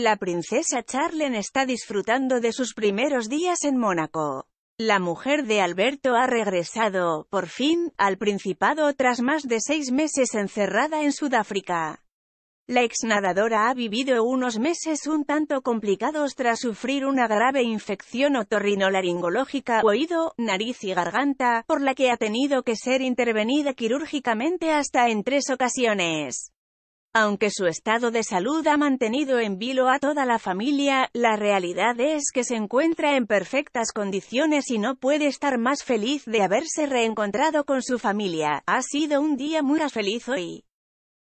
La princesa Charlene está disfrutando de sus primeros días en Mónaco. La mujer de Alberto ha regresado, por fin, al Principado tras más de seis meses encerrada en Sudáfrica. La exnadadora ha vivido unos meses un tanto complicados tras sufrir una grave infección otorrinolaringológica, oído, nariz y garganta, por la que ha tenido que ser intervenida quirúrgicamente hasta en tres ocasiones. Aunque su estado de salud ha mantenido en vilo a toda la familia, la realidad es que se encuentra en perfectas condiciones y no puede estar más feliz de haberse reencontrado con su familia. Ha sido un día muy feliz hoy.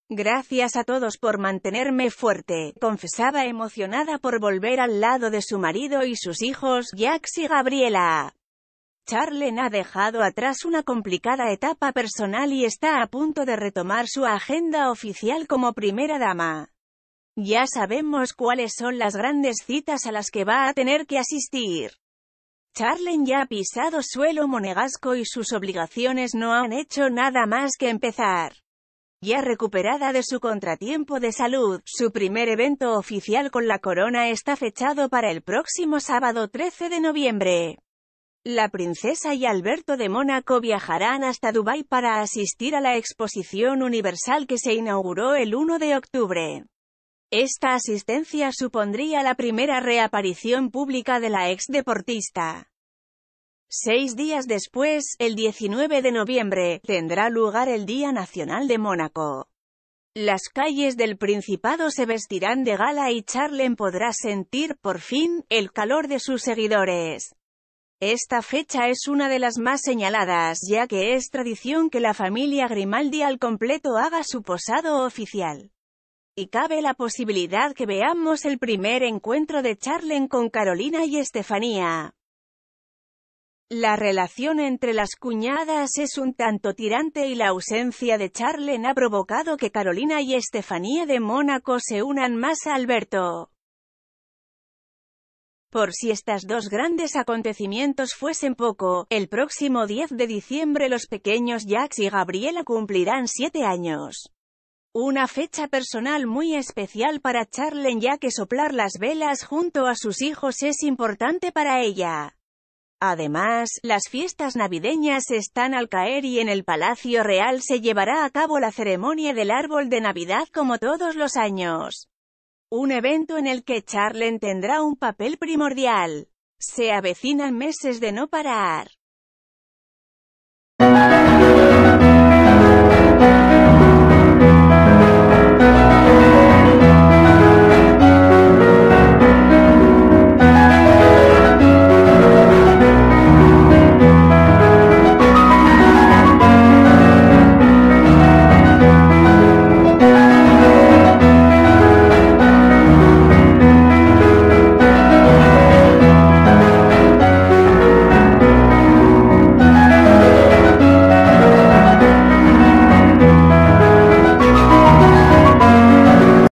Gracias a todos por mantenerme fuerte, confesaba emocionada por volver al lado de su marido y sus hijos, Jax y Gabriela. Charlen ha dejado atrás una complicada etapa personal y está a punto de retomar su agenda oficial como primera dama. Ya sabemos cuáles son las grandes citas a las que va a tener que asistir. Charlen ya ha pisado suelo monegasco y sus obligaciones no han hecho nada más que empezar. Ya recuperada de su contratiempo de salud, su primer evento oficial con la corona está fechado para el próximo sábado 13 de noviembre. La princesa y Alberto de Mónaco viajarán hasta Dubái para asistir a la exposición universal que se inauguró el 1 de octubre. Esta asistencia supondría la primera reaparición pública de la ex deportista. Seis días después, el 19 de noviembre, tendrá lugar el Día Nacional de Mónaco. Las calles del Principado se vestirán de gala y Charlen podrá sentir, por fin, el calor de sus seguidores. Esta fecha es una de las más señaladas, ya que es tradición que la familia Grimaldi al completo haga su posado oficial. Y cabe la posibilidad que veamos el primer encuentro de Charlen con Carolina y Estefanía. La relación entre las cuñadas es un tanto tirante y la ausencia de Charlen ha provocado que Carolina y Estefanía de Mónaco se unan más a Alberto. Por si estos dos grandes acontecimientos fuesen poco, el próximo 10 de diciembre los pequeños Jax y Gabriela cumplirán siete años. Una fecha personal muy especial para Charlen ya que soplar las velas junto a sus hijos es importante para ella. Además, las fiestas navideñas están al caer y en el Palacio Real se llevará a cabo la ceremonia del árbol de Navidad como todos los años. Un evento en el que Charlen tendrá un papel primordial. Se avecinan meses de no parar.